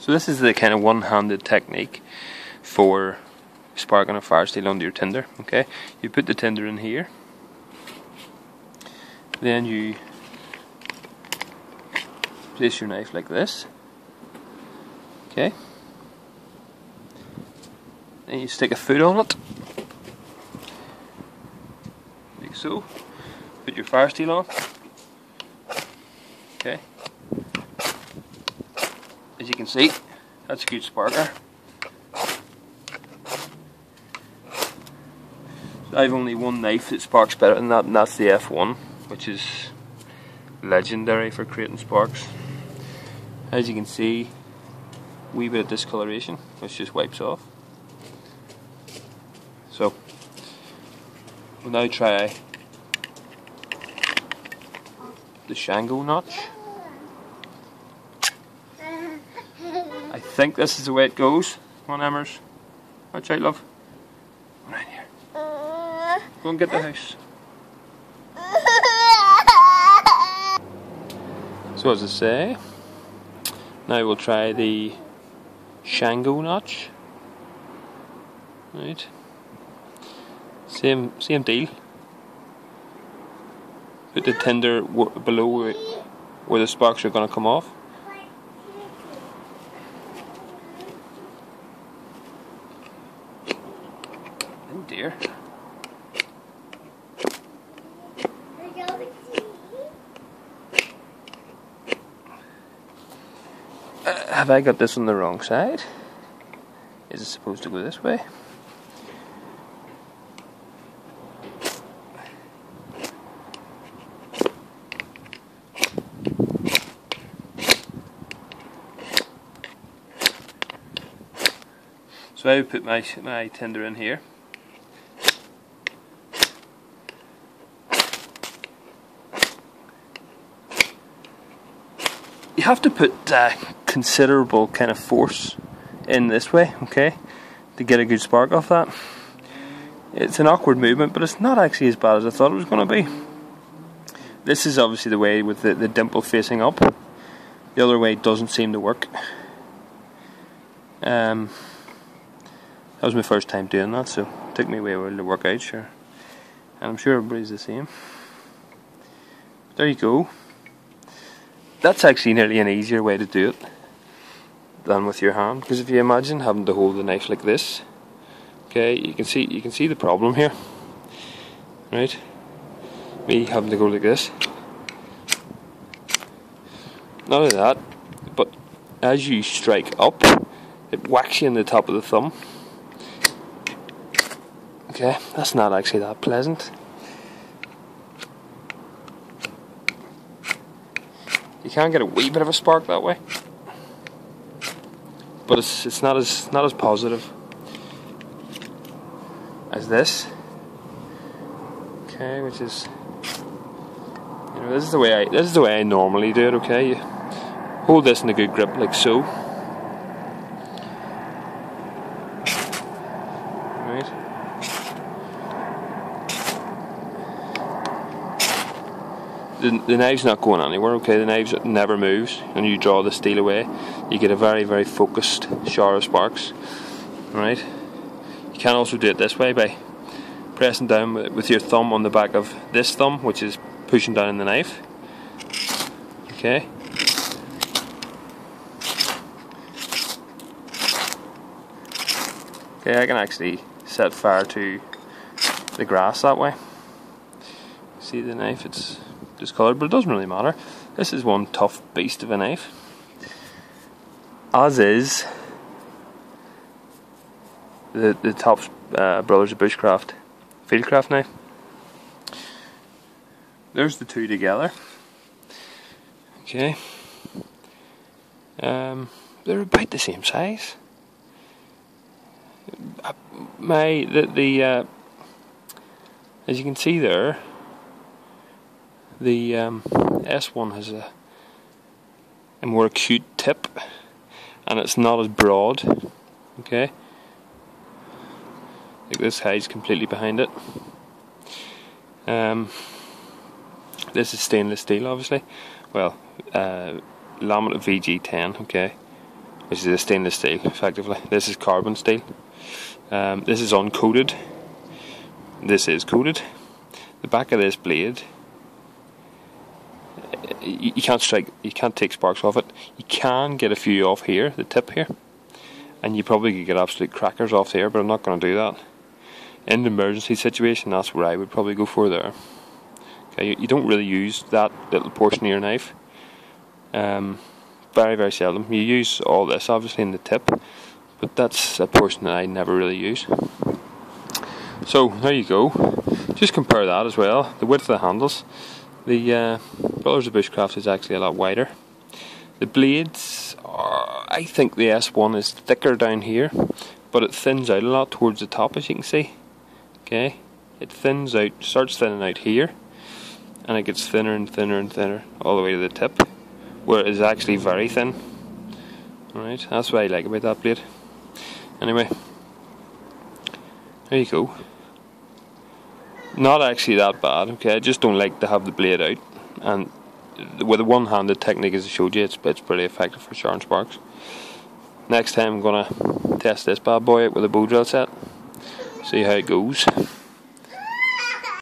So this is the kind of one-handed technique for sparking a fire steel under your tinder. Okay, you put the tinder in here, then you place your knife like this. Okay, then you stick a foot on it, like so. Put your fire steel on. Okay as you can see, that's a good sparker. So I've only one knife that sparks better than that, and that's the F1, which is legendary for creating sparks. As you can see, wee bit of discoloration, which just wipes off. So, we'll now try the Shango notch. Think this is the way it goes. Come on, Emmers. Watch out, love. Come in here. Go and get the house. So as I say, now we'll try the Shango notch. Right. Same same deal. Put the tinder below where the sparks are going to come off. Dear. Uh, have I got this on the wrong side? Is it supposed to go this way? So I would put my my tinder in here. You have to put uh, considerable kind of force in this way, okay, to get a good spark off that. It's an awkward movement, but it's not actually as bad as I thought it was going to be. This is obviously the way with the, the dimple facing up. The other way doesn't seem to work. Um, that was my first time doing that, so it took me a while to work out, sure. And I'm sure everybody's the same. There you go that's actually nearly an easier way to do it than with your hand. Because if you imagine having to hold the knife like this okay you can see you can see the problem here right? Me having to go like this. Not only that but as you strike up it whacks you in the top of the thumb. Okay that's not actually that pleasant You can get a wee bit of a spark that way, but it's it's not as not as positive as this. Okay, which is you know this is the way I this is the way I normally do it. Okay, you hold this in a good grip like so. The, knive's not going anywhere, okay? The knife never moves, and you draw the steel away, you get a very, very focused shower of sparks, right? You can also do it this way by pressing down with your thumb on the back of this thumb, which is pushing down the knife, okay? Okay, I can actually set fire to the grass that way. See the knife, it's discoloured, but it doesn't really matter. This is one tough beast of a knife. As is the the top uh, Brothers of Bushcraft Fieldcraft knife. There's the two together. Okay. Um, they're about the same size. Uh, my the the uh, as you can see there the um, S1 has a, a more acute tip and it's not as broad. Okay, like this hides completely behind it. Um, this is stainless steel, obviously. Well, uh, laminate VG10. Okay, which is a stainless steel, effectively. This is carbon steel. Um, this is uncoated. This is coated. The back of this blade, you, can't strike, you can't take sparks off it. You can get a few off here, the tip here, and you probably could get absolute crackers off there, but I'm not going to do that. In an emergency situation, that's where I would probably go for there. Okay, you, you don't really use that little portion of your knife. Um, very very seldom. You use all this obviously in the tip, but that's a portion that I never really use. So there you go. Just compare that as well. The width of the handles. The uh, Brothers of Bushcraft is actually a lot wider. The blades, are, I think the S1 is thicker down here, but it thins out a lot towards the top, as you can see. Okay, it thins out, starts thinning out here, and it gets thinner and thinner and thinner all the way to the tip, where it is actually very thin. Alright, that's what I like about that blade. Anyway, there you go. Not actually that bad, okay, I just don't like to have the blade out, and with the one-handed technique as I showed you, it's, it's pretty effective for sharing sparks. Next time I'm going to test this bad boy out with a bow drill set, see how it goes.